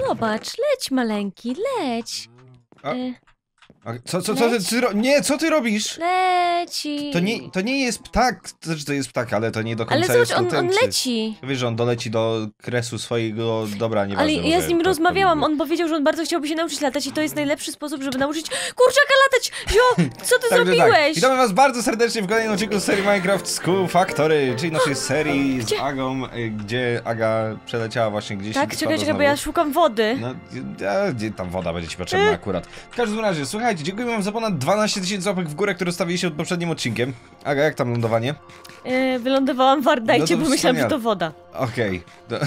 Zobacz, leć maleńki, leć. A- Y, A co, co, co, ty, ty, ro- nie, co ty robisz? leci. To nie, to nie jest ptak, to znaczy to jest ptak, ale to nie do Ale końca zobacz, jest on, on leci. Wiesz, że on doleci do kresu swojego dobra, nieważne. Ale ja z nim rozmawiałam, on powiedział, że on bardzo chciałby się nauczyć latać i to jest najlepszy sposób, żeby nauczyć kurczaka latać! Zio, co ty Także tak, zrobiłeś? witamy was bardzo serdecznie w kolejnym odcinku z serii Minecraft School Factory, czyli naszej serii z Gdzie? Agą, y, gdzie Aga przeleciała właśnie gdzieś tak, i czekaj, spadła czekaj, bo znowu. ja szukam wody. No, a, gdzie tam woda będzie ci potrzebna akurat. W każdym razie, słuchajcie, dziękuję wam za ponad 12 tysięcy łapek w górę, które stawiliście pod poprzednim odcinkiem. Aga, jak tam lądowanie? Y, wylądowałam w Ardajcie, No bo myślałam, że to woda. Okej. To-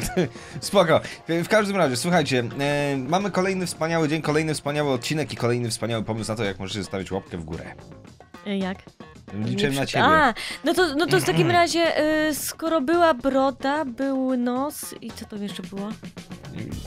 Spoko. W każdym razie, słuchajcie, e, mamy kolejny wspaniały dzień, kolejny wspaniały odcinek i kolejny wspaniały pomysł na to, jak możecie zostawić łapkę w górę. Y, jak? Liczyłem na ciebie. A, no to, no to w takim razie, skoro była broda, był nos i co tam jeszcze było?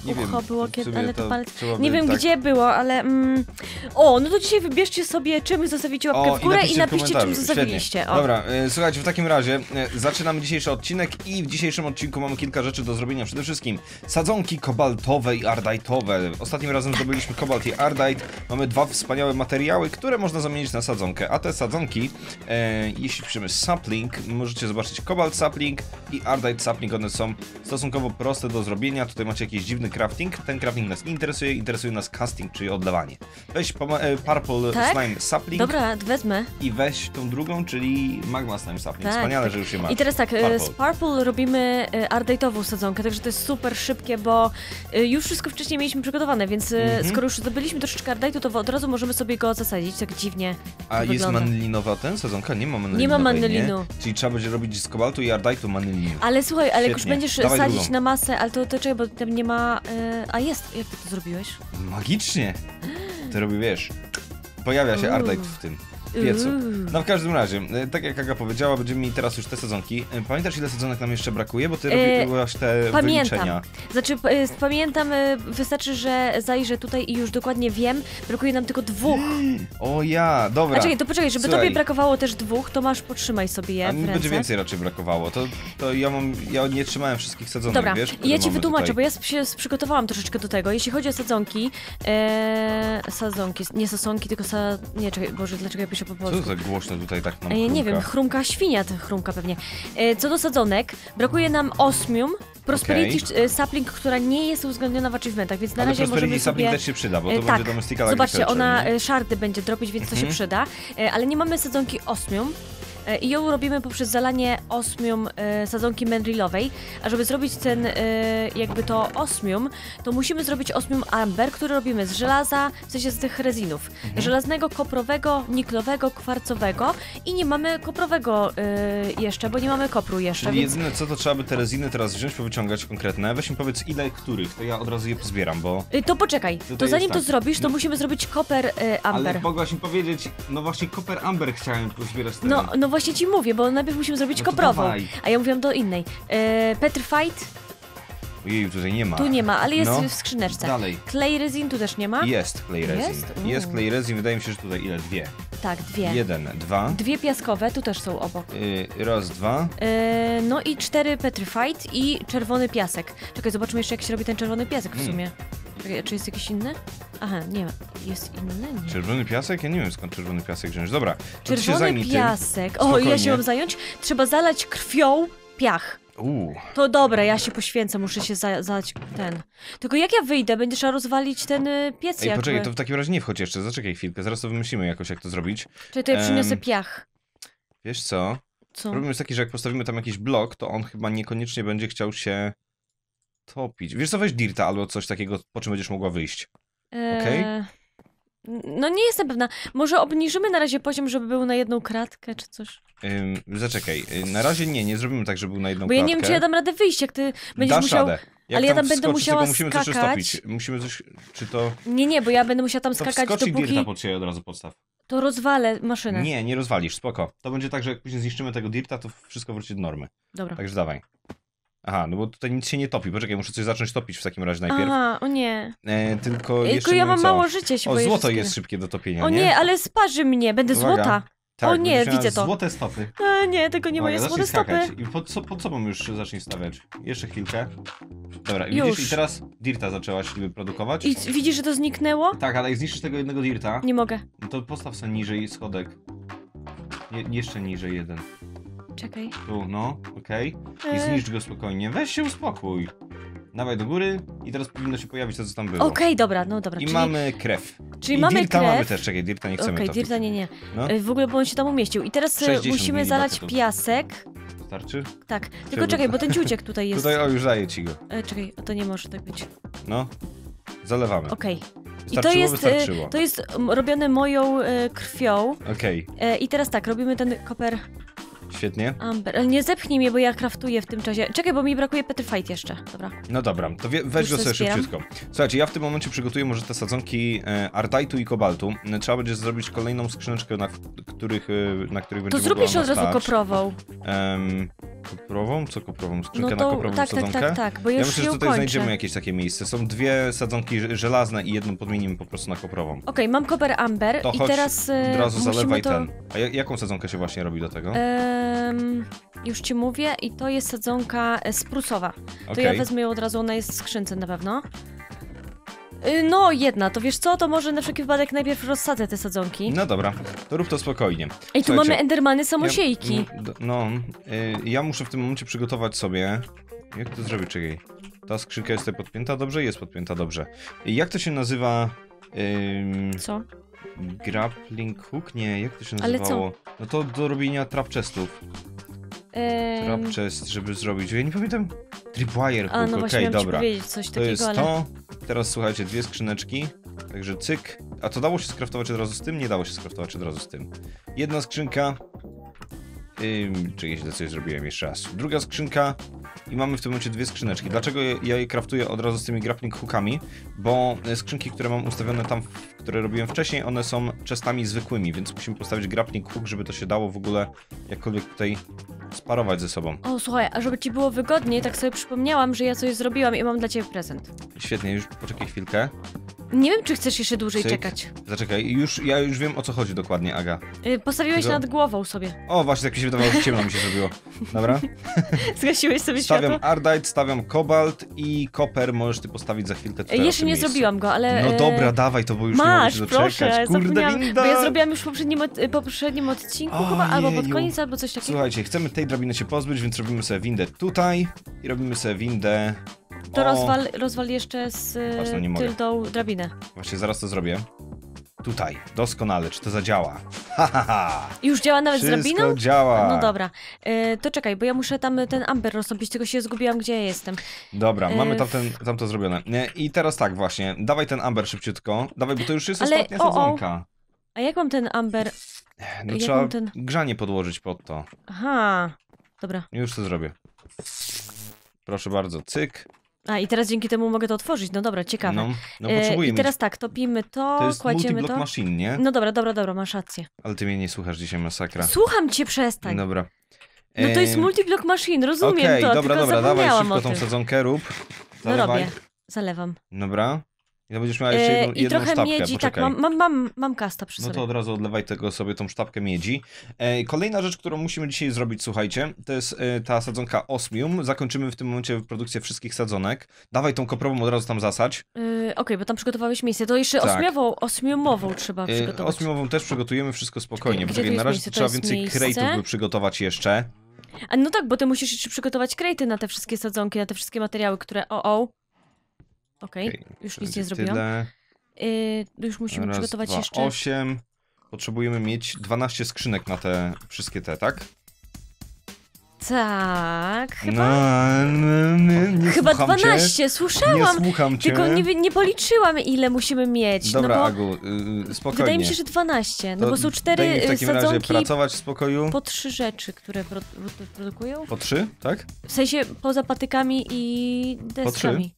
Nie ucho było w kiedy- ale to palec- trzeba Nie wiem tak- gdzie było, ale... Mm, o, no to dzisiaj wybierzcie sobie, czym zostawicie łapkę O, w górę i w napiszcie, czym zostawiliście. Dobra, e, słuchajcie, w takim razie e, zaczynamy dzisiejszy odcinek i w dzisiejszym odcinku mamy kilka rzeczy do zrobienia. Przede wszystkim sadzonki kobaltowe i ardajtowe. Ostatnim razem zdobyliśmy kobalt i ardite. Mamy dwa wspaniałe materiały, które można zamienić na sadzonkę. A te sadzonki, e, jeśli piszemy sapling, możecie zobaczyć kobalt sapling i ardite sapling. One są stosunkowo proste do zrobienia. Tutaj macie jakiś dziwny crafting. Ten crafting nas nie interesuje, interesuje nas casting, czyli odlewanie. Weź e, purple Tak? slime sapling Dobra, wezmę. i weź tą drugą, czyli Magma Slime Sapling. Tak, Wspaniale, że już je masz. I teraz tak, e, Purple. z Purple robimy e, Ardite'ową sadzonkę, także to jest super szybkie, bo już wszystko wcześniej mieliśmy przygotowane, więc Mhm. skoro już zdobyliśmy troszeczkę Ardite'u, to od razu możemy sobie go zasadzić, tak dziwnie A jest wygląda. manylinowa ten sezonka? Nie ma manylinu. Nie ma manylinu. Czyli trzeba będzie robić z kobaltu i ardajtu manylinu. Ale słuchaj, ale jak już Świetnie. będziesz Dawaj sadzić drugą. na masę, ale to, to czekaj, bo tam nie ma... E, a jest, jak ty to zrobiłeś? Magicznie. To robi, wiesz, pojawia się Uuu. ardite w tym piecu. No w każdym razie, e, tak jak Aga powiedziała, będziemy mieli teraz już te sezonki. E, Pamiętasz ile sezonek nam jeszcze brakuje? Bo ty E, robiłaś te pamiętam. wyliczenia. Znaczy, e, pamiętam, wystarczy, że zajrzę tutaj i już dokładnie wiem, brakuje nam tylko dwóch. O ja, dobra. A czekaj, to poczekaj, żeby Słuchaj. tobie brakowało też dwóch, to masz, potrzymaj sobie je A mi będzie więcej raczej brakowało. To, to ja mam, ja nie trzymałem wszystkich sezonek, Dobra, wiesz? ja ci wytłumaczę, tutaj. bo ja się przygotowałam troszeczkę do tego. Jeśli chodzi o sadzonki, e, sadzonki, nie sasonki, tylko sa... Nie, czekaj, Boże, dlaczego ja piszę po Co polsku? za głośno tutaj tak nam E, nie chrumka? wiem, chrumka świnia, to chrumka pewnie. E, co do sadzonek, brakuje nam osmium, Prosperity e, Sapling, która nie jest uwzględniona w achievementach, więc na Ale razie Prosperity możemy Sapling sobie... też się przyda, bo E, to tak. będzie domestika Zobaczcie, ona nie? szardy będzie dropić, więc to się Mhm. przyda. Ale nie mamy sadzonki osmium. E, I ją robimy poprzez zalanie osmium e, sadzonki mendrilowej. A żeby zrobić ten, e, jakby to osmium, to musimy zrobić osmium amber, który robimy z żelaza, w sensie z tych rezinów. Mhm. Żelaznego, koprowego, niklowego, kwarcowego i nie mamy koprowego jeszcze, bo nie mamy kopru jeszcze, Czyli więc jedyne co, to trzeba by te reziny teraz wziąć, powyciągać konkretne. Weź mi powiedz ile których, to ja od razu je pozbieram, bo... To poczekaj, to zanim jest to tak. zrobisz, to No. musimy zrobić koper amber. Ale mogłaś mi powiedzieć, no właśnie Copper Amber chciałem pozbierać ten. No, no właśnie ci mówię, bo najpierw musimy zrobić No koprową, dawaj. a ja mówiłam do innej. E, Petrified Ojej, tutaj nie ma. tu nie ma, ale jest No. w skrzyneczce. Dalej. Clay resin tu też nie ma? Jest clay resin. Jest? Jest, clay resin, wydaje mi się, że tutaj ile? Dwie. Tak, dwie. Jeden, dwa. Dwie piaskowe, tu też są obok. Yy, raz, dwa. E, no i cztery Petrified i czerwony piasek. Czekaj, zobaczmy jeszcze jak się robi ten czerwony piasek w Hmm. sumie. Czekaj, czy jest jakiś inny? Aha, nie ma. Jest inny? Nie. Czerwony piasek? Ja nie wiem skąd czerwony piasek wziąć. Dobra, to się Czerwony zajmij piasek. O, ja się mam zająć? Trzeba zalać krwią piach. Uuu. To dobra, ja się poświęcę, muszę się za- zalać ten. Tylko jak ja wyjdę, będziesz trzeba rozwalić ten y, piec Ej, jakby. poczekaj, to w takim razie nie wchodź jeszcze, zaczekaj chwilkę, zaraz to wymyślimy jakoś, jak to zrobić. Czyli to ja przyniosę piach. Wiesz co? Co? Problem jest taki, że jak postawimy tam jakiś blok, to on chyba niekoniecznie będzie chciał się topić. Wiesz co, weź dirta albo coś takiego, po czym będziesz mogła wyjść. okej. Eee, No nie jestem pewna. Może obniżymy na razie poziom, żeby był na jedną kratkę czy coś. Ym, zaczekaj, y, na razie nie, nie zrobimy tak, żeby był na jedną Bo ja nie wiem, czy ja dam radę wyjść, jak ty będziesz Dasz musiał... radę. Jak ale ja tam będę musiała tylko musimy coś skakać. roztopić. Musimy coś, czy to... Nie, nie, bo ja będę musiała tam To skakać, wskocz i dirta dopóki pod siebie od razu podstaw. to rozwalę maszynę. Nie, nie rozwalisz, spoko. To będzie tak, że jak później zniszczymy tego dirta, to wszystko wróci do normy. Dobra. Także dawaj. Aha, no bo tutaj nic się nie topi. Poczekaj, muszę coś zacząć topić w takim razie najpierw. Aha, o nie. E, tylko jeszcze ja nie mam co. mało życia, się O, boję, złoto jest szybkie do topienia, O nie, ale sparzy mnie, będę Uwaga. złota. Tak, O nie, będziesz miała widzę to. Złote stopy. E, nie, tylko nie moje Uwaga, zacznij stopy. I pod, co, pod sobą już zacznij stawiać. Jeszcze chwilkę. Dobra, i Już. widzisz, i teraz Dirta zaczęłaś niby produkować. I widzisz, że to zniknęło? Tak, ale jak zniszczysz tego jednego Dirta, Nie mogę. no to postaw sobie niżej schodek. Je, jeszcze niżej jeden. Czekaj. Tu, no, okej. I E, zniszcz go spokojnie. Weź się uspokój. Dawaj do góry i teraz powinno się pojawić to, co tam było. Okej, dobra, no dobra. I czyli, mamy krew. czyli I mamy Dirta krew. mamy też, czekaj, Dirta nie chcemy Okej, to. Dirta nie, nie. No, E, W ogóle, bo on się tam umieścił. I teraz e, 60 musimy zalać milimetrów. piasek. starczy? Tak. Tylko czekaj, bo ten ciuciek tutaj jest. Tutaj, o, już daję ci go. E, czekaj, to nie może tak być. No, zalewamy. Okej. I Starczyło, to jest, wystarczyło. to jest m, robione moją krwią. Okej, E, I teraz tak, robimy ten koper świetnie. amber. Ale nie zepchnij mnie, bo ja kraftuję w tym czasie. Czekaj, bo mi brakuje petrified jeszcze. Dobra. No dobra, to wie, weź Już go sobie zbieram. szybciutko. Słuchajcie, ja w tym momencie przygotuję może te sadzonki e, Ardaitu i Kobaltu. E, Trzeba będzie zrobić kolejną skrzyneczkę, na których, e, na których będzie To jeszcze od razu stać. koprową. Em, koprową? Co koprową? Skrzynkę No na to koprową tak, tak, sadzonkę? tak, tak, bo ja już myślę, że tutaj ukończę. znajdziemy jakieś takie miejsce. Są dwie sadzonki ż- żelazne i jedną podmienimy po prostu na koprową. Okej, mam koper amber To i chodź teraz e, Od razu musimy zalewaj to... ten. A ja- jaką sadzonkę się właśnie robi do tego? Em, już ci mówię i to jest sadzonka e, sprusowa. To ja wezmę ją od razu, ona jest w skrzynce na pewno. Y, No, jedna, to wiesz co, to może na wszelki wypadek najpierw rozsadzę te sadzonki. No dobra, to rób to spokojnie. I tu mamy endermany samosiejki. Ja, no, y, ja muszę w tym momencie przygotować sobie. Jak to zrobić? Czekaj. Ta skrzynka jest tutaj podpięta dobrze? Jest podpięta dobrze. Jak to się nazywa? Ym, Co? Grappling hook? Nie, jak to się Ale nazywało? No to do robienia trap chestów. Em, Trap chest, żeby zrobić. Ja nie pamiętam. Tripwire hook, a, no okej, ci dobra. coś To takiego, jest ale... to. Teraz słuchajcie, dwie skrzyneczki. Także cyk. A to dało się skraftować od razu z tym? Nie dało się skraftować od razu z tym. Jedna skrzynka. Ym, czy ja źle coś zrobiłem jeszcze raz. Druga skrzynka. I mamy w tym momencie dwie skrzyneczki. Dlaczego ja je kraftuję od razu z tymi grappling hookami? Bo e, skrzynki, które mam ustawione tam, które robiłem wcześniej, one są chestami zwykłymi, więc musimy postawić grappling hook, żeby to się dało w ogóle jakkolwiek tutaj sparować ze sobą. O, słuchaj, a żeby ci było wygodniej, tak sobie przypomniałam, że ja coś zrobiłam i mam dla ciebie prezent. Świetnie, już poczekaj chwilkę. Nie wiem, czy chcesz jeszcze dłużej Cyk. czekać. Zaczekaj, już, ja już wiem o co chodzi dokładnie, Aga. Y, Postawiłeś nad głową sobie. O, właśnie, tak mi się wydawało, że ciemno mi się zrobiło. Dobra. Zgasiłeś sobie Stawiam światło? Ardite, stawiam Kobalt i Koper możesz ty postawić za chwilkę tutaj Jeszcze nie miejscu. zrobiłam go, ale... No y, dobra, dawaj to, bo już Masz, nie mogę się doczekać. proszę, Kurde, winda! bo ja zrobiłam już w poprzednim, od, y, poprzednim odcinku chyba, albo pod koniec, albo coś takiego. Słuchajcie, chcemy tej drabiny się pozbyć, więc robimy sobie windę tutaj i robimy sobie windę... To o, rozwal, rozwal jeszcze z Patrz, no nie mogę. tyldą drabinę. Właśnie, zaraz to zrobię. Tutaj, doskonale, czy to zadziała? Ha, ha, ha! Już działa nawet z Wszystko drabiną? działa! No dobra. Y, to czekaj, bo ja muszę tam ten amber roztopić, tylko się zgubiłam, gdzie ja jestem. Dobra, E, mamy tamten, tamto zrobione. Nie, I teraz tak właśnie, dawaj ten amber szybciutko. Dawaj, bo to już jest Ale- ostatnia o, o. sadzonka. A jak mam ten amber? No Jak trzeba mam ten- grzanie podłożyć pod to. Aha. Dobra. Już to zrobię. Proszę bardzo, cyk. A i teraz dzięki temu mogę to otworzyć. No dobra, ciekawe. No, no E, potrzebuję I teraz tak, topimy to, To jest kładziemy to. machine, nie? No dobra, dobra, dobra, masz rację. Ale ty mnie nie słuchasz dzisiaj, masakra. Słucham cię, przestań. Dobra. No to jest multiblock machine, rozumiem Okej, to, dobra, tylko dobra, dawaj szybko tą sadzonkę, rób. No Zalewaj. robię, zalewam. Dobra. I będziesz miała jeszcze E, jedną, I jedną trochę sztabkę, miedzi, tak, poczekaj. mam, mam, mam, mam kasta przy No sobie. to od razu odlewaj tego sobie tą sztabkę miedzi. E, kolejna rzecz, którą musimy dzisiaj zrobić, słuchajcie, to jest e, ta sadzonka osmium. Zakończymy w tym momencie produkcję wszystkich sadzonek. Dawaj tą koprową od razu tam zasać. Y, Okej, bo tam przygotowałeś miejsce. To jeszcze Tak. osmiową, osmiumową trzeba przygotować. osmiumową też przygotujemy wszystko spokojnie. Gdzie Poczekaj, na razie trzeba więcej crate'ów by przygotować jeszcze. A no tak, bo ty musisz jeszcze przygotować krejty na te wszystkie sadzonki, na te wszystkie materiały, które... O, o. Okej, Okej, już nic nie zrobiłam. Tyle. Y, już musimy Raz, przygotować dwa, jeszcze... osiem. Potrzebujemy mieć 12 skrzynek na te wszystkie te, tak? Tak, chyba... No, no, no, nie chyba słucham 12, Cię. słyszałam! Nie słucham cię. Tylko nie, nie policzyłam, ile musimy mieć. Dobra, no bo Agu, y, spokojnie. wydaje mi się, że 12. No To bo są cztery w y, takim razie sadzonki pracować w spokoju. po trzy rzeczy, które pro, pro, produkują. Po trzy, tak? W sensie poza patykami i deskami.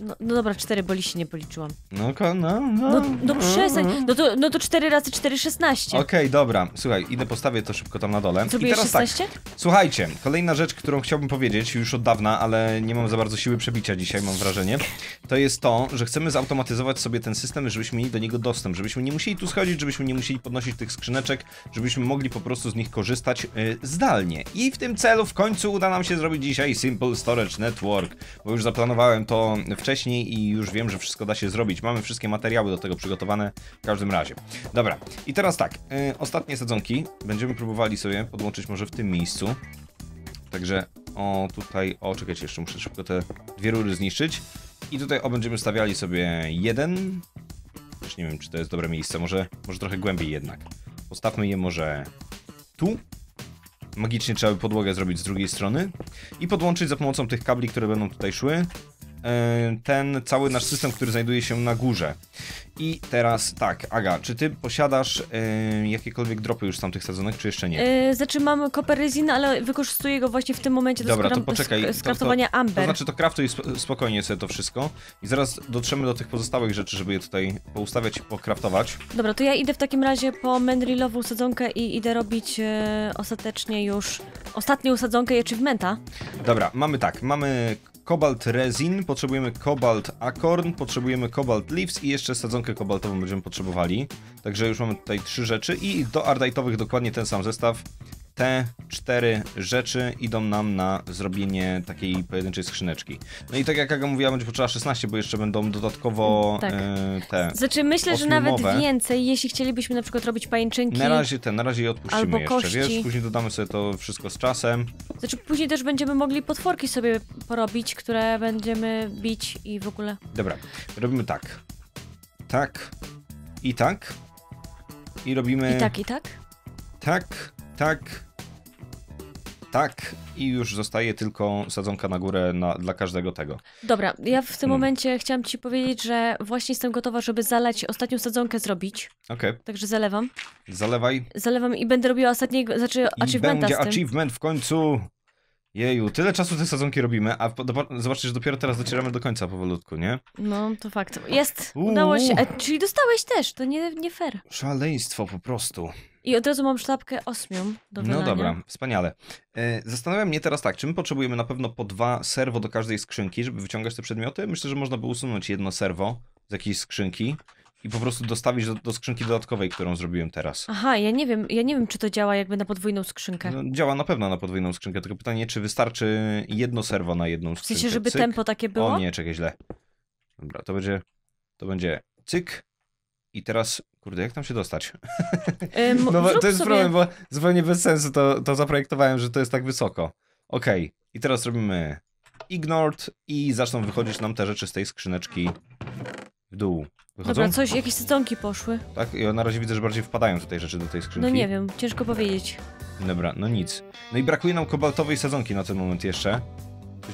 No, no dobra, cztery, bo liści nie policzyłam. No, no, no. No, no przestań, no to, no to cztery razy cztery, szesnaście. Okej, dobra. Słuchaj, idę postawię to szybko tam na dole. I Zrobiłeś teraz tak. 16? Słuchajcie, kolejna rzecz, którą chciałbym powiedzieć już od dawna, ale nie mam za bardzo siły przebicia dzisiaj, mam wrażenie, to jest to, że chcemy zautomatyzować sobie ten system, żebyśmy mieli do niego dostęp, żebyśmy nie musieli tu schodzić, żebyśmy nie musieli podnosić tych skrzyneczek, żebyśmy mogli po prostu z nich korzystać y, zdalnie. I w tym celu w końcu uda nam się zrobić dzisiaj Simple Storage Network, bo już zaplanowałem to wcześniej i już wiem, że wszystko da się zrobić. Mamy wszystkie materiały do tego przygotowane w każdym razie. Dobra, i teraz tak, y, ostatnie sadzonki będziemy próbowali sobie podłączyć może w tym miejscu. Także o tutaj, o czekajcie, jeszcze muszę szybko te dwie rury zniszczyć. I tutaj o będziemy stawiali sobie jeden. Też nie wiem, czy to jest dobre miejsce, może, może trochę głębiej jednak. Postawmy je może tu. Magicznie trzeba by podłogę zrobić z drugiej strony. I podłączyć za pomocą tych kabli, które będą tutaj szły. E, Ten cały nasz system, który znajduje się na górze. I teraz tak, Aga, czy ty posiadasz e, jakiekolwiek dropy już z tamtych sadzonek, czy jeszcze nie? Yy, znaczy mam koper rezina, ale wykorzystuję go właśnie w tym momencie do Dobra, to poczekaj, sk- to- skraftowania To amber. znaczy to craftuj sp- spokojnie sobie to wszystko i zaraz dotrzemy do tych pozostałych rzeczy, żeby je tutaj poustawiać i pokraftować. Dobra, to ja idę w takim razie po mendrilową sadzonkę i idę robić e, ostatecznie już ostatnią sadzonkę i achievementa. Dobra, mamy tak, mamy Cobalt Resin, potrzebujemy Cobalt Acorn, potrzebujemy Cobalt Leaves i jeszcze sadzonkę kobaltową będziemy potrzebowali. Także już mamy tutaj trzy rzeczy i do Ardite'owych dokładnie ten sam zestaw. Te cztery rzeczy idą nam na zrobienie takiej pojedynczej skrzyneczki. No i tak jak Aga mówiła, będzie potrzeba 16, bo jeszcze będą dodatkowo Tak. e, te... Znaczy myślę, że nawet więcej, jeśli chcielibyśmy na przykład robić pajęczynki. Na razie ten, na razie je odpuścimy Albo jeszcze, kości. wiesz? Później dodamy sobie to wszystko z czasem. Znaczy później też będziemy mogli potworki sobie porobić, które będziemy bić i w ogóle. Dobra, robimy tak. Tak i tak. I robimy I tak, i tak. tak, tak, tak i już zostaje tylko sadzonka na górę na, dla każdego tego. Dobra, ja w tym Hmm. momencie chciałam ci powiedzieć, że właśnie jestem gotowa, żeby zalać ostatnią sadzonkę zrobić. Okej, Także zalewam. zalewaj. Zalewam i będę robiła ostatniego, znaczy I achievementa będzie achievement w końcu. Jeju, tyle czasu te sadzonki robimy, a zobaczcie, że dopiero teraz docieramy do końca powolutku, nie? No, to fakt. Jest, udało się. E, czyli dostałeś też, to nie, nie fair. Szaleństwo po prostu. I od razu mam sztabkę osmią do No dobra, wspaniale. E, Zastanawiam mnie teraz tak, czy my potrzebujemy na pewno po dwa serwo do każdej skrzynki, żeby wyciągać te przedmioty? Myślę, że można by usunąć jedno serwo z jakiejś skrzynki i po prostu dostawić do, do skrzynki dodatkowej, którą zrobiłem teraz. Aha, ja nie wiem, ja nie wiem, czy to działa jakby na podwójną skrzynkę. No, działa na pewno na podwójną skrzynkę, tylko pytanie, czy wystarczy jedno serwo na jedną w skrzynkę? sensie, żeby Cyk. tempo takie było? O nie, czekaj, źle. Dobra, to będzie, to będzie cyk i teraz, kurde, jak tam się dostać? Ym, No bo to jest sobie... problem, bo zupełnie bez sensu to, to zaprojektowałem, że to jest tak wysoko. Okej, i teraz robimy ignored i zaczną wychodzić nam te rzeczy z tej skrzyneczki w dół. Wychodzą? Dobra, coś, jakieś sadzonki poszły. Tak? Ja na razie widzę, że bardziej wpadają tutaj rzeczy do tej skrzynki. No nie wiem, ciężko powiedzieć. Dobra, no nic. No i brakuje nam kobaltowej sadzonki na ten moment jeszcze.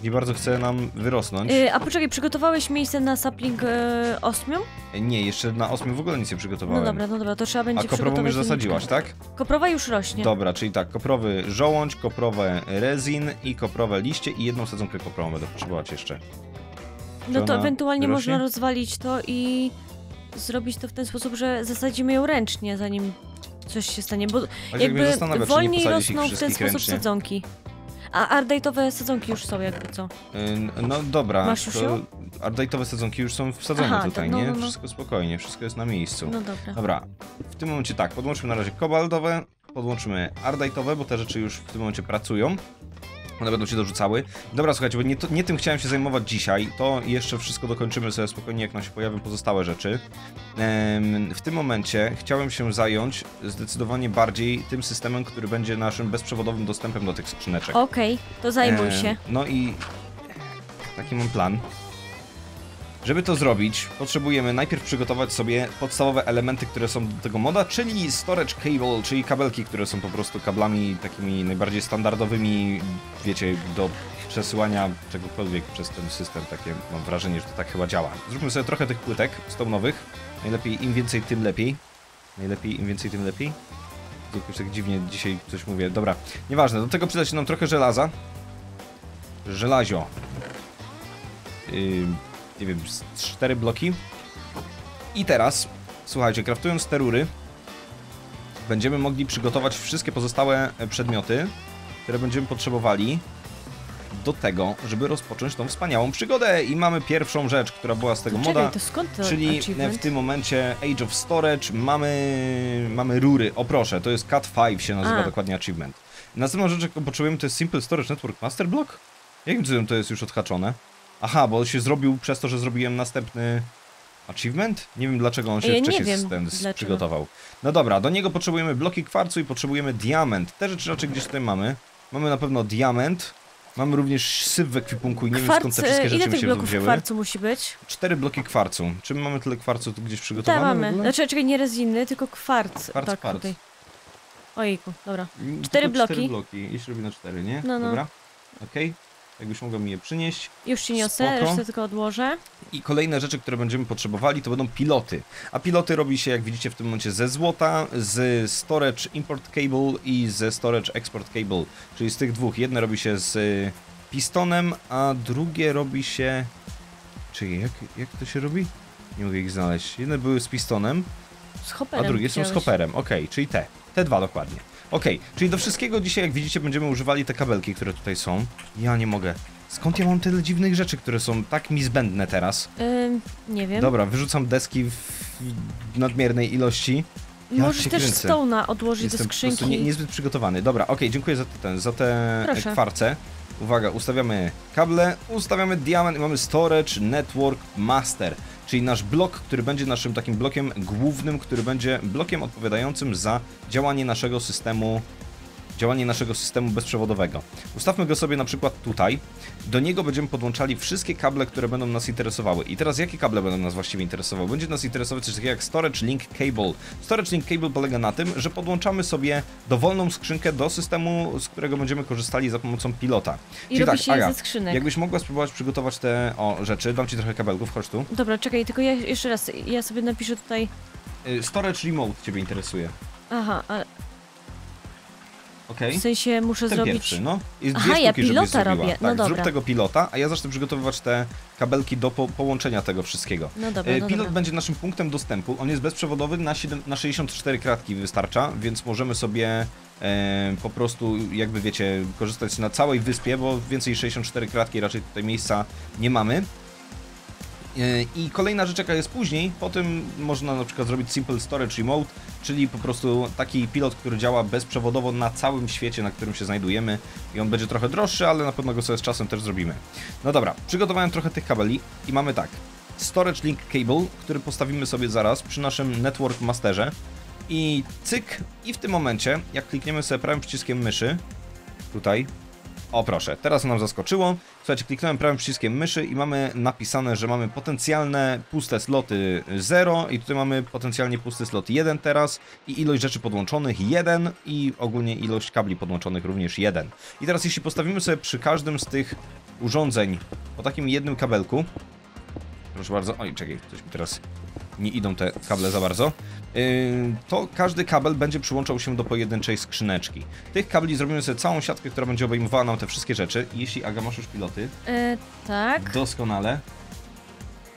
Nie bardzo chce nam wyrosnąć. Yy, a poczekaj, przygotowałeś miejsce na sapling yy? Nie, jeszcze na osmiu w ogóle nic nie No przygotowałem. dobra, no dobra, to trzeba będzie A koprową już zasadziłaś, tak? Koprowa już rośnie. Dobra, czyli tak, koprowy żołądź, koprowe rezin i koprowe liście i jedną sadzonkę koprową będę potrzebować jeszcze. No Czy to ona ewentualnie wyrośnie? można rozwalić to i zrobić to w ten sposób, że zasadzimy ją ręcznie, zanim coś się stanie, bo jakby wolniej rosną w ten sposób ręcznie. sadzonki. A ardejtowe sadzonki już są jakby co. Yy, No dobra, Masz już ją? już są wsadzone Aha, tutaj, no, nie? no, no. Wszystko spokojnie, wszystko jest na miejscu. No dobra. Dobra, w tym momencie tak, podłączmy na razie kobaltowe, podłączymy ardite'owe, bo te rzeczy już w tym momencie pracują. One będą się dorzucały. Dobra, słuchajcie, bo nie, to, nie tym chciałem się zajmować dzisiaj. To jeszcze wszystko dokończymy sobie spokojnie, jak nam się pojawią pozostałe rzeczy. W tym momencie chciałem się zająć zdecydowanie bardziej tym systemem, który będzie naszym bezprzewodowym dostępem do tych skrzyneczek. Okej, to zajmuj się. No i taki mam plan. Żeby to zrobić, potrzebujemy najpierw przygotować sobie podstawowe elementy, które są do tego moda, czyli storage cable, czyli kabelki, które są po prostu kablami takimi najbardziej standardowymi, wiecie, do przesyłania czegokolwiek przez ten system. Takie mam wrażenie, że to tak chyba działa. Zróbmy sobie trochę tych płytek stołnowych. Najlepiej im więcej, tym lepiej. Najlepiej im więcej, tym lepiej. Jakoś tak dziwnie dzisiaj coś mówię. Dobra, nieważne. Do tego przyda się nam trochę żelaza. Żelazio. Yy, nie wiem, cztery bloki. I teraz, słuchajcie, kraftując te rury, będziemy mogli przygotować wszystkie pozostałe e, przedmioty, które będziemy potrzebowali do tego, żeby rozpocząć tą wspaniałą przygodę. I mamy pierwszą rzecz, która była z tego To moda. Czekaj, to to Czyli achievement? w tym momencie Age of Storage mamy, mamy rury. O proszę, to jest Cat 5 się nazywa A. dokładnie achievement. Następną rzecz, jaką potrzebujemy, to jest Simple Storage Network Master Block? Jakim cudem to jest już odhaczone? Aha, bo się zrobił przez to, że zrobiłem następny achievement? Nie wiem dlaczego on się Ja nie wcześniej wiem, ten przygotował. No dobra, do niego potrzebujemy bloki kwarcu i potrzebujemy diament. Te rzeczy raczej gdzieś tutaj mamy. Mamy na pewno diament. Mamy również syf w ekwipunku i nie wiem skąd Kwarc, te wszystkie rzeczy ile mi tych się bloków wzięły. kwarcu musi być? Cztery bloki kwarcu. Czy my mamy tyle kwarcu tu gdzieś Tak, przygotowane? w mamy. Znaczy, czekaj, nie reziny, tylko kwarc. Kwarc, tak, kwarc. tutaj. Ojejku, dobra. Mm, cztery tylko Cztery bloki. bloki. Jeśli robi na cztery, nie? No, no. Dobra. Okej. Jakbyś mogła mi je przynieść. Już ci niosę, resztę tylko odłożę. I kolejne rzeczy, które będziemy potrzebowali, to będą piloty. A piloty robi się, jak widzicie w tym momencie, ze złota, z storage import cable i ze storage export cable. Czyli z tych dwóch. Jedne robi się z y, pistonem, a drugie robi się... Czy jak, jak to się robi? Nie mogę ich znaleźć. Jedne były z pistonem, Z hoperem A drugie są z hopperem, okej, czyli te. Te dwa dokładnie. Okej, czyli do wszystkiego dzisiaj, jak widzicie, będziemy używali te kabelki, które tutaj są. Ja nie mogę. Skąd ja mam tyle dziwnych rzeczy, które są tak mi zbędne teraz? Ym, nie wiem. Dobra, wyrzucam deski w nadmiernej ilości. Ja Możesz też kręcę. odłożyć Jestem do skrzynki. nie, niezbyt przygotowany. Dobra, okej, dziękuję za, ten, za te Proszę. kwarce. Uwaga, ustawiamy kable, ustawiamy diament i mamy Storage Network Master, czyli nasz blok, który będzie naszym takim blokiem głównym, który będzie blokiem odpowiadającym za działanie naszego systemu działanie naszego systemu bezprzewodowego. Ustawmy go sobie na przykład tutaj. Do niego będziemy podłączali wszystkie kable, które będą nas interesowały. I teraz jakie kable będą nas właściwie interesowały? Będzie nas interesować coś takiego jak Storage Link Cable. Storage Link Cable polega na tym, że podłączamy sobie dowolną skrzynkę do systemu, z którego będziemy korzystali za pomocą pilota. I Czyli robi tak, się Aga, ze skrzynek. Jakbyś mogła spróbować przygotować te o, rzeczy, dam ci trochę kabelków, chodź tu. Dobra, czekaj, tylko ja jeszcze raz, ja sobie napiszę tutaj... Y, Storage Remote Ciebie interesuje. Aha, a Okej? w sensie muszę Ten zrobić... pierwszy, no. Jest Aha, ja sztuki, pilota robię. Tak, No dobra. zrób tego pilota, a ja zacznę przygotowywać te kabelki do po połączenia tego wszystkiego. No dobra, E, no Pilot dobra. będzie naszym punktem dostępu. On jest bezprzewodowy, na, 7, na 64 kratki wystarcza, więc możemy sobie e, po prostu, jakby wiecie, korzystać na całej wyspie, bo więcej niż 64 kratki raczej tutaj miejsca nie mamy. E, I kolejna rzecz, jaka jest później, po tym można na przykład zrobić Simple Storage Remote, czyli po prostu taki pilot, który działa bezprzewodowo na całym świecie, na którym się znajdujemy. I on będzie trochę droższy, ale na pewno go sobie z czasem też zrobimy. No dobra, przygotowałem trochę tych kabeli i mamy tak. Storage Link Cable, który postawimy sobie zaraz przy naszym Network Masterze. I cyk, i w tym momencie, jak klikniemy sobie prawym przyciskiem myszy, tutaj, o proszę, teraz nam zaskoczyło. Słuchajcie, kliknąłem prawym przyciskiem myszy i mamy napisane, że mamy potencjalne puste sloty 0 i tutaj mamy potencjalnie pusty slot 1 teraz i ilość rzeczy podłączonych 1 i ogólnie ilość kabli podłączonych również 1. I teraz jeśli postawimy sobie przy każdym z tych urządzeń po takim jednym kabelku, proszę bardzo, oj czekaj, coś mi teraz nie idą te kable za bardzo, yy, to każdy kabel będzie przyłączał się do pojedynczej skrzyneczki. Tych kabli zrobimy sobie całą siatkę, która będzie obejmowała nam te wszystkie rzeczy. I Jeśli Aga masz już piloty, E, tak, doskonale.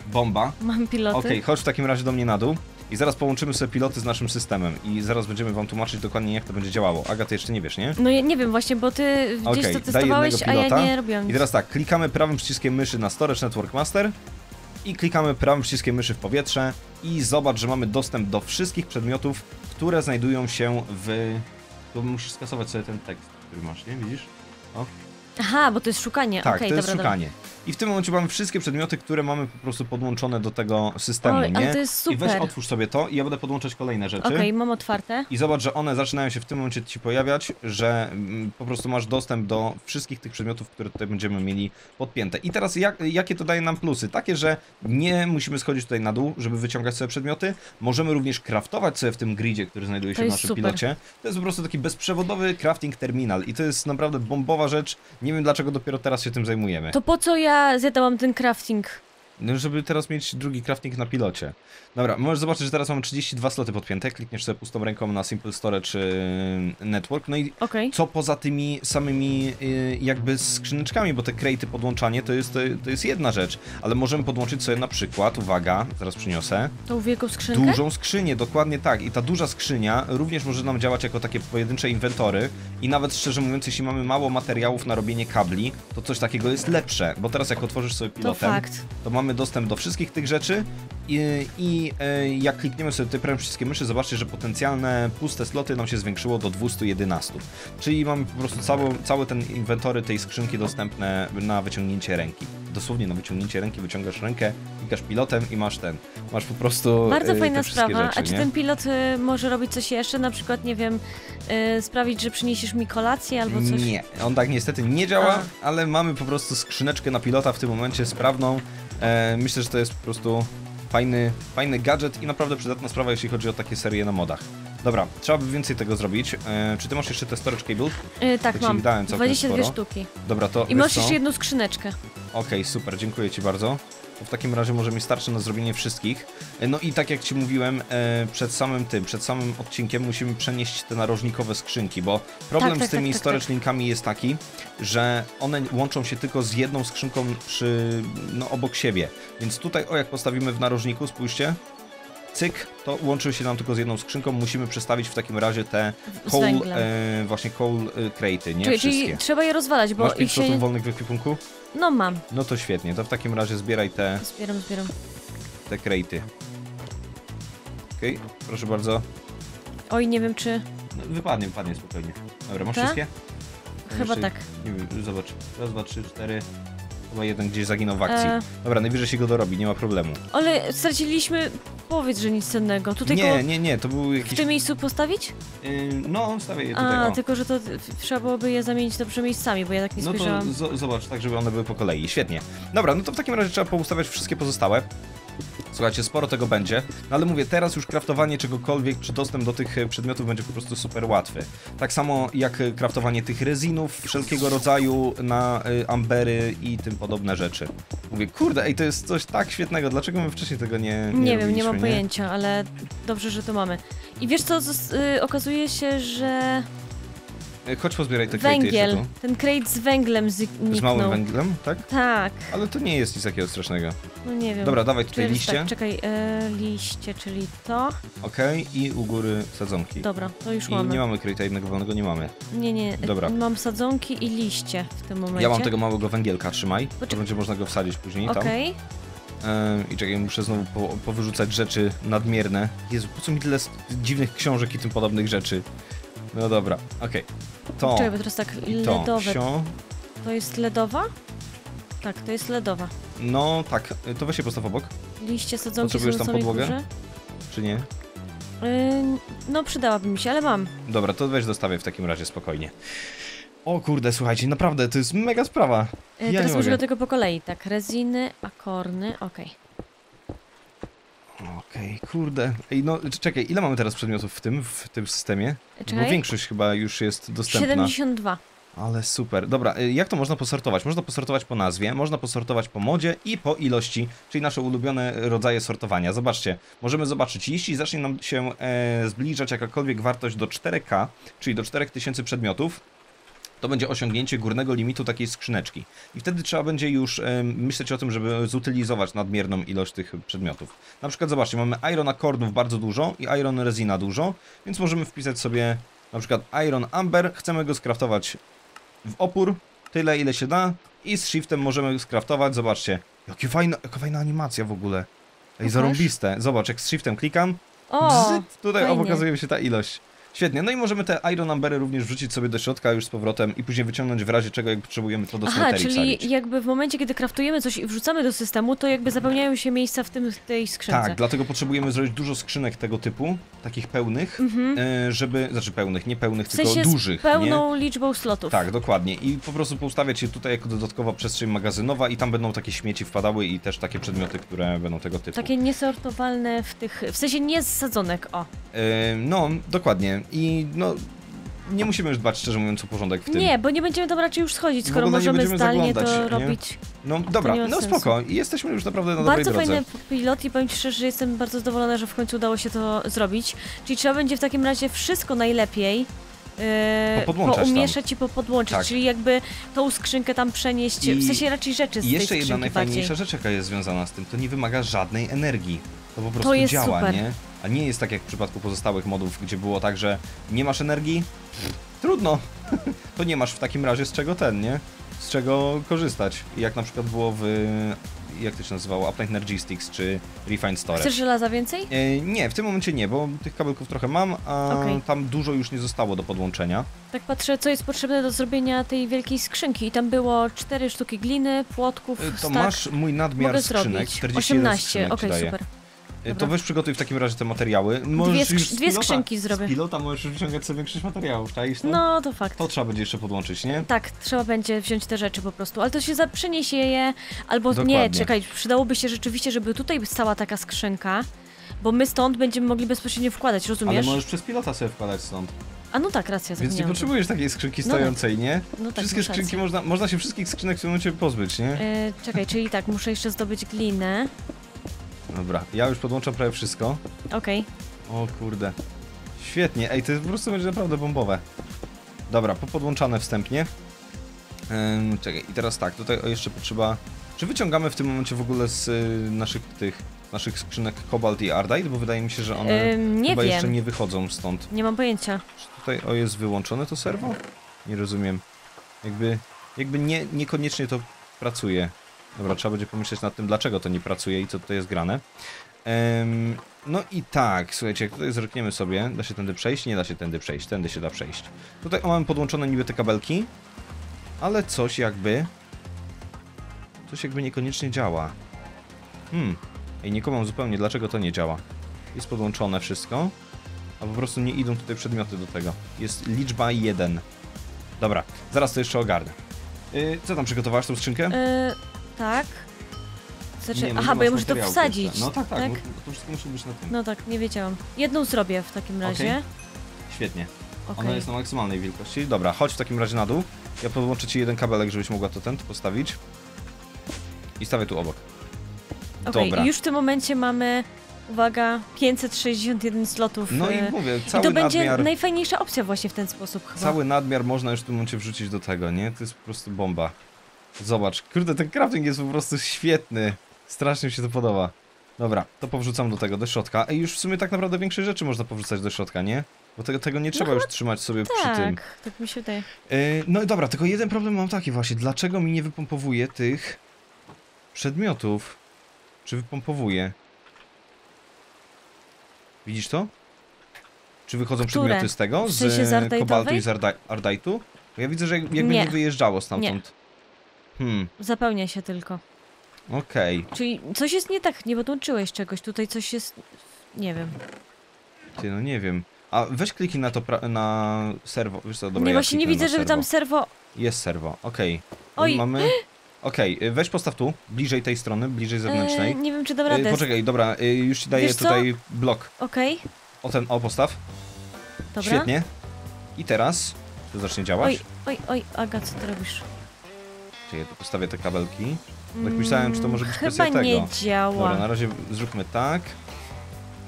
Bomba. mam piloty. Okej, chodź w takim razie do mnie na dół. I zaraz połączymy sobie piloty z naszym systemem i zaraz będziemy wam tłumaczyć dokładnie jak to będzie działało. Aga, ty jeszcze nie wiesz, nie? No ja nie wiem właśnie, bo ty gdzieś Okej, to testowałeś, a ja nie robiłam I nic. teraz tak, klikamy prawym przyciskiem myszy na Storage Network Master i klikamy prawym przyciskiem myszy w powietrze i zobacz, że mamy dostęp do wszystkich przedmiotów, które znajdują się w... Tu musisz skasować sobie ten tekst, który masz, nie? Widzisz? Aha, bo to jest szukanie, Tak, okej, to jest dobra, szukanie. I w tym momencie mamy wszystkie przedmioty, które mamy po prostu podłączone do tego systemu, Oj, nie? to jest I weź super. otwórz sobie to i ja będę podłączać kolejne rzeczy. Okej, mam otwarte. I zobacz, że one zaczynają się w tym momencie ci pojawiać, że mm, po prostu masz dostęp do wszystkich tych przedmiotów, które tutaj będziemy mieli podpięte. I teraz jak, jakie to daje nam plusy? Takie, że nie musimy schodzić tutaj na dół, żeby wyciągać sobie przedmioty. Możemy również craftować sobie w tym gridzie, który znajduje To się w naszym super. pilocie. To jest po prostu taki bezprzewodowy crafting terminal i to jest naprawdę bombowa rzecz. Nie wiem dlaczego dopiero teraz się tym zajmujemy. To po co ja zjadałam ten crafting? No, żeby teraz mieć drugi crafting na pilocie. Dobra, możesz zobaczyć, że teraz mamy 32 sloty podpięte. Klikniesz sobie pustą ręką na Simple Storage y, Network. No i Okej. co poza tymi samymi y, jakby skrzyneczkami, bo te crate'y podłączanie to jest, to, to jest jedna rzecz, ale możemy podłączyć sobie na przykład, uwaga, zaraz przyniosę, Tą wielką skrzynkę? dużą skrzynię, dokładnie tak. I ta duża skrzynia również może nam działać jako takie pojedyncze inwentory i nawet szczerze mówiąc, jeśli mamy mało materiałów na robienie kabli, to coś takiego jest lepsze, bo teraz jak otworzysz sobie To pilotem, fakt. to mamy dostęp do wszystkich tych rzeczy i, i e, jak klikniemy sobie tutaj wszystkie myszy, zobaczcie, że potencjalne puste sloty nam się zwiększyło do 211. Czyli mamy po prostu cały, cały ten inwentory tej skrzynki dostępne na wyciągnięcie ręki. Dosłownie na wyciągnięcie ręki wyciągasz rękę, klikasz pilotem i masz ten. Masz po prostu Bardzo e, fajna sprawa. Rzeczy, A czy nie? ten pilot y, może robić coś jeszcze? Na przykład, nie wiem, y, sprawić, że przyniesiesz mi kolację albo coś? Nie, on tak niestety nie działa, ale mamy po prostu skrzyneczkę na pilota w tym momencie sprawną. E, myślę, że to jest po prostu fajny, fajny gadżet i naprawdę przydatna sprawa, jeśli chodzi o takie serie na modach. Dobra, trzeba by więcej tego zrobić. E, czy ty masz jeszcze te storage cable? Y, tak, To ci mam. dałem całkiem 22 sporo. sztuki. Dobra, to I masz jeszcze jedną skrzyneczkę. Okej, super, dziękuję Ci bardzo. To w takim razie może mi starczy na zrobienie wszystkich. E, No i tak jak Ci mówiłem, e, przed samym tym, przed samym odcinkiem musimy przenieść te narożnikowe skrzynki, bo problem Tak, tak, z tymi tak, tak, storage tak. linkami jest taki, że one łączą się tylko z jedną skrzynką przy, no, obok siebie. Więc tutaj, o jak postawimy w narożniku, spójrzcie, cyk, to łączy się nam tylko z jedną skrzynką. Musimy przestawić w takim razie te coal, e, właśnie coal e, crate'y, nie Czyli, wszystkie. czyli trzeba je rozwalać, bo Masz ich 5 się... slotów wolnych w ekwipunku? No mam. No to świetnie, to w takim razie zbieraj te, Zbieram, zbieram. te crate'y. Okej, proszę bardzo. Oj, nie wiem czy... No, wypadnie, wypadnie spokojnie. Dobra, masz Tak? wszystkie? Chyba Jeszcze- tak. Nie wiem, zobacz. Raz, dwa, trzy, cztery. Chyba jeden gdzieś zaginął w akcji. E. Dobra, najwyżej się go dorobi, nie ma problemu. Ale straciliśmy... Powiedz, że nic cennego. Tutaj Nie, nie, nie, to był W jakiś... tym miejscu postawić? Yy, no, stawię je tutaj, A, o. tylko że to w- trzeba byłoby je zamienić dobrze miejscami, bo ja tak nie No to spojrzałam. zo- zobacz, tak żeby one były po kolei. Świetnie. Dobra, no to w takim razie trzeba poustawiać wszystkie pozostałe. Słuchajcie, sporo tego będzie, no ale mówię, teraz już kraftowanie czegokolwiek, czy dostęp do tych e, przedmiotów będzie po prostu super łatwy. Tak samo jak e, kraftowanie tych rezinów wszelkiego rodzaju na y, ambery i tym podobne rzeczy. Mówię, kurde, ej, to jest coś tak świetnego, dlaczego my wcześniej tego nie Nie, Nie, wiem, nie mam pojęcia, ale dobrze, że to mamy. I wiesz co, zos- y, okazuje się, że Chodź pozbieraj te węgiel, ten krejt z węglem zniknął. Z małym węglem, tak? Tak, Ale to nie jest nic takiego strasznego. no nie wiem. Dobra, dawaj tutaj liście. Tak, czekaj, e, liście, czyli to. Okej, i u góry sadzonki. Dobra, to już I mamy. nie mamy krejta jednego wolnego, nie mamy. Nie, nie, Dobra. mam sadzonki i liście w tym momencie. Ja mam tego małego węgielka, trzymaj. To Poczek- będzie można go wsadzić później tam. Okej, Ym, I czekaj, muszę znowu po, powyrzucać rzeczy nadmierne. Jezu, po co mi tyle dziwnych książek i tym podobnych rzeczy? No dobra, okej. To czekaj, bo teraz tak to, ledowe. sio. To jest ledowa? Tak, to jest ledowa. No tak, y, to weź się postaw obok, Liście sadzonki są tam podłogę? górze. czy nie? Yy, no przydałaby mi się, ale mam. Dobra, to weź dostawię w takim razie spokojnie. O kurde, słuchajcie, naprawdę, to jest mega sprawa. Yy, Ja teraz nie może mogę. do tego po kolei. Tak, reziny, akorny, okej. Okej, kurde. Ej, no czekaj, ile mamy teraz przedmiotów w tym, w tym systemie? Bo Czekaj. większość chyba już jest dostępna. 72. Ale super. Dobra, y, jak to można posortować? Można posortować po nazwie, można posortować po modzie i po ilości, czyli nasze ulubione rodzaje sortowania. Zobaczcie, możemy zobaczyć, jeśli zacznie nam się e, zbliżać jakakolwiek wartość do 4K, czyli do 4000 przedmiotów, to będzie osiągnięcie górnego limitu takiej skrzyneczki. I wtedy trzeba będzie już myśleć o tym, żeby zutylizować nadmierną ilość tych przedmiotów. Na przykład zobaczcie, mamy Iron Akordów bardzo dużo i Iron Resina dużo, więc możemy wpisać sobie na przykład Iron Amber, chcemy go skraftować w opór, tyle ile się da i z shiftem możemy skraftować, zobaczcie, jakie fajna, jaka fajna animacja w ogóle. Ej, zarąbiste. Zobacz, jak z shiftem klikam, O! bzyt, tutaj mi się ta ilość. Świetnie, no i możemy te Iron Ambery również wrzucić sobie do środka już z powrotem i później wyciągnąć w razie czego, jak potrzebujemy to do Aha, czyli wsadzić. jakby w momencie, kiedy kraftujemy coś i wrzucamy do systemu, to jakby zapełniają się miejsca w tym, w tej skrzynce. Tak, dlatego potrzebujemy zrobić dużo skrzynek tego typu, takich pełnych, Mhm. e, żeby, znaczy pełnych, nie pełnych, W tylko sensie dużych, z nie? pełną liczbą slotów. Tak, dokładnie. I po prostu poustawiać je tutaj jako dodatkowa przestrzeń magazynowa i tam będą takie śmieci wpadały i też takie przedmioty, które będą tego typu. Takie niesortowalne w tych, w sensie nie z sadzonek, o. E, no, dokładnie. I no, nie musimy już dbać, szczerze mówiąc, o porządek w tym. Nie, bo nie będziemy tam raczej już schodzić, skoro możemy zdalnie to nie? robić. No dobra, no sensu. spoko. I jesteśmy już naprawdę na dobrej Bardzo drodze. fajny pilot i powiem Ci szczerze, że jestem bardzo zadowolona, że w końcu udało się to zrobić. Czyli trzeba będzie w takim razie wszystko najlepiej yy, tam. poumieszać i popodłączyć, Tak. czyli jakby tą skrzynkę tam przenieść, I- w sensie raczej rzeczy z I jeszcze jedna najfajniejsza bardziej. rzecz, jaka jest związana z tym, to nie wymaga żadnej energii. To po prostu jest działa, super. nie? A nie jest tak jak w przypadku pozostałych modów, gdzie było tak, że nie masz energii? Trudno. to nie masz w takim razie z czego ten, nie? Z czego korzystać. Jak na przykład było w... Jak to się nazywało? Uplight Energistics czy Refined Storage. Chcesz żelaza więcej? E, nie, w tym momencie nie, bo tych kabelków trochę mam, a Okej. tam dużo już nie zostało do podłączenia. Tak patrzę, co jest potrzebne do zrobienia tej wielkiej skrzynki. I tam było cztery sztuki gliny, płotków, E, To stak. masz mój nadmiar Mogę skrzynek, zrobić. 41 18, skrzynek okej, daje. super. To weź przygotuj w takim razie te materiały. Możesz skrzy- już z dwie skrzynki zrobię. Z pilota możesz wyciągać sobie większość materiałów, czaisz to? No, to fakt. To trzeba będzie jeszcze podłączyć, nie? Tak, trzeba będzie wziąć te rzeczy po prostu, ale to się za- przeniesie je, albo nie, Dokładnie. czekaj, przydałoby się rzeczywiście, żeby tutaj stała taka skrzynka, bo my stąd będziemy mogli bezpośrednio wkładać, Ale rozumiesz? możesz przez pilota sobie wkładać stąd. A no tak, racja, Więc nie potrzebujesz takiej skrzynki No tak. stojącej, nie? No tak, Wszystkie skrzynki można, można się wszystkich skrzynek w tym momencie pozbyć, nie? E, czekaj, czyli tak, muszę jeszcze zdobyć glinę. Dobra, ja już podłączam prawie wszystko. Okej, O kurde. Świetnie, ej, to jest po prostu będzie naprawdę bombowe. Dobra, popodłączane wstępnie. Ym, czekaj, i teraz tak, tutaj o, jeszcze potrzeba... Czy wyciągamy w tym momencie w ogóle z y, naszych tych, naszych skrzynek Cobalt i Ardite? Bo wydaje mi się, że one Ym, nie chyba wiem, jeszcze nie... nie wychodzą stąd. mam pojęcia. Czy tutaj o jest wyłączone to serwo? Nie rozumiem. Jakby, jakby nie, niekoniecznie to pracuje. Dobra, trzeba będzie pomyśleć nad tym, dlaczego to nie pracuje i co tutaj jest grane. No i tak, słuchajcie, jak tutaj zerkniemy sobie, da się tędy przejść? Nie da się tędy przejść, tędy się da przejść. Tutaj o, mamy podłączone niby te kabelki, ale coś jakby... Coś jakby niekoniecznie działa. Hmm, ej, nie kumam zupełnie, dlaczego to nie działa. Jest podłączone wszystko, a po prostu nie idą tutaj przedmioty do tego. Jest liczba 1. Dobra, zaraz to jeszcze ogarnę. Yy, co tam przygotowałaś tą skrzynkę? E, tak. Znaczy, Nie, no aha, nie bo ja muszę to wsadzić. jeszcze. No tak, tak, tak? To wszystko musi być na tym. No tak, nie wiedziałam. Jedną zrobię w takim razie. Świetnie. Okej. Ona jest na maksymalnej wielkości. Dobra, chodź w takim razie na dół. Ja podłączę ci jeden kabelek, żebyś mogła to ten postawić. I stawię tu obok. Okej, już w tym momencie mamy, uwaga, 561 slotów. No e, i mówię, I cały to będzie nadmiar... najfajniejsza opcja właśnie w ten sposób chyba. Cały nadmiar można już w tym momencie wrzucić do tego, nie? To jest po prostu bomba. Zobacz, kurde, ten crafting jest po prostu świetny. Strasznie mi się to podoba. Dobra, to powrzucam do tego, do środka. Ej, już w sumie tak naprawdę większe rzeczy można powrzucać do środka, nie? Bo tego, tego nie trzeba już trzymać sobie przy tym. Tak, tak mi się wydaje. Yy, no i dobra, tylko jeden problem mam taki właśnie. Dlaczego mi nie wypompowuje tych przedmiotów? Czy wypompowuje? Widzisz to? Czy wychodzą Które? przedmioty z tego? W sensie z Ardite'owej? kobaltu i z Arda- Ardite'u? Bo ja widzę, że jakby nie, Nie. wyjeżdżało stamtąd. Hmm, Zapełnia się tylko. okej. Czyli coś jest nie tak, nie podłączyłeś czegoś. Tutaj coś jest... Nie wiem. Ty, no nie wiem. A weź kliknij na to na serwo. Wiesz co, dobra, nie, ja właśnie nie widzę, żeby tam serwo. Jest serwo, okej. Oj. Mamy... Okej, y, weź postaw tu, bliżej tej strony, bliżej zewnętrznej. E, nie wiem, czy Y, radę. poczekaj, dobra, y, już ci daję tutaj blok. Okej, O ten, o postaw. dobra. Świetnie. I teraz to zacznie działać. Oj, oj, oj, Aga, co ty robisz? Czyli ja tu postawię te kabelki. Tak myślałem, czy to może być Mm, kwestia Chyba tego. nie Dobra, działa. na razie zróbmy tak.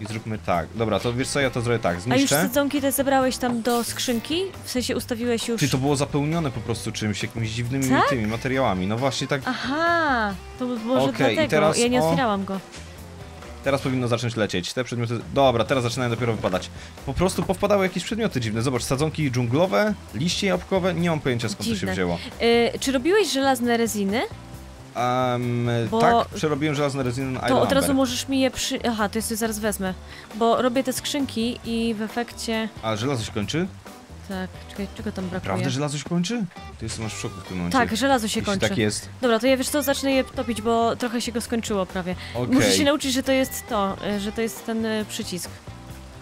I zróbmy tak. Dobra, to wiesz co, ja to zrobię tak, A już zniszczę. sadzonki te zebrałeś tam do skrzynki? W sensie ustawiłeś już... Czy to było zapełnione po prostu czymś, jakimiś dziwnymi Tak? tymi materiałami. No właśnie tak, Aha, to może i dlatego. teraz ja nie otwierałam go. Teraz powinno zacząć lecieć. Te przedmioty... Dobra, teraz zaczynają dopiero wypadać. Po prostu powpadały jakieś przedmioty dziwne. Zobacz, sadzonki dżunglowe, liście jabłkowe, nie mam pojęcia skąd to Dziwne. się wzięło. Y, czy robiłeś żelazne reziny? Um, Bo- Tak, przerobiłem żelazne reziny na To Iron od razu możesz mi je przy... Aha, to jest zaraz wezmę. Bo robię te skrzynki i w efekcie... A żelazo się kończy? Tak, czekaj, czego tam brakuje? Prawda żelazo się kończy? Ty jestem aż w szoku w tym momencie. Tak, żelazo się Jeśli kończy. tak jest. Dobra, to ja wiesz co, zacznę je topić, bo trochę się go skończyło prawie. Okej. Muszę się nauczyć, że to jest to, y, że to jest ten y, przycisk.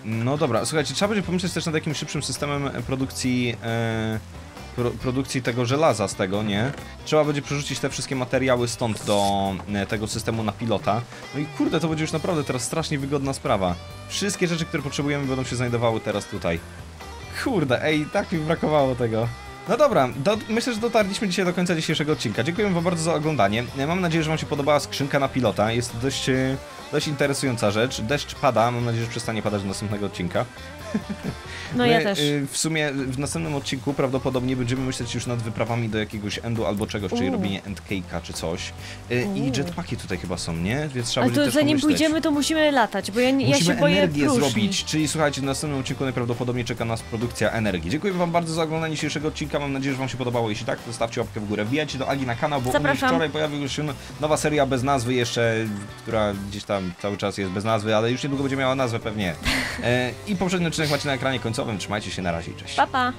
No dobra, słuchajcie, trzeba będzie pomyśleć też nad jakimś szybszym systemem produkcji e, pro, produkcji tego żelaza z tego, nie? Trzeba będzie przerzucić te wszystkie materiały stąd do e, tego systemu na pilota. No i kurde, to będzie już naprawdę teraz strasznie wygodna sprawa. Wszystkie rzeczy, które potrzebujemy będą się znajdowały teraz tutaj. Kurde, ej, tak mi brakowało tego. No dobra, do, myślę, że dotarliśmy dzisiaj do końca dzisiejszego odcinka. Dziękuję wam bardzo za oglądanie. Mam nadzieję, że wam się podobała skrzynka na pilota. Jest dość, e, dość interesująca rzecz. Deszcz pada, mam nadzieję, że przestanie padać do następnego odcinka. No ja My, też. y, W sumie w następnym odcinku prawdopodobnie będziemy myśleć już nad wyprawami do jakiegoś endu albo czegoś, czyli robienie endcake'a czy coś. Y, I jetpacki tutaj chyba są, nie? Więc trzeba Ale to zanim pomyśleć. pójdziemy, to musimy latać, bo ja, nie- ja Musimy się boję energię próżni. zrobić, czyli słuchajcie, w następnym odcinku najprawdopodobniej czeka nas produkcja energii. Dziękuję wam bardzo za oglądanie dzisiejszego odcinka, mam nadzieję, że wam się podobało. Jeśli tak, to zostawcie łapkę w górę. Wbijajcie do Agi na kanał, bo u mnie wczoraj pojawiła się nowa seria bez nazwy jeszcze, która gdzieś tam tam cały czas jest bez nazwy, ale już niedługo będzie miała nazwę pewnie. E, I poprzedni odcinek macie na ekranie końcowym. Trzymajcie się, na razie cześć. Pa, pa.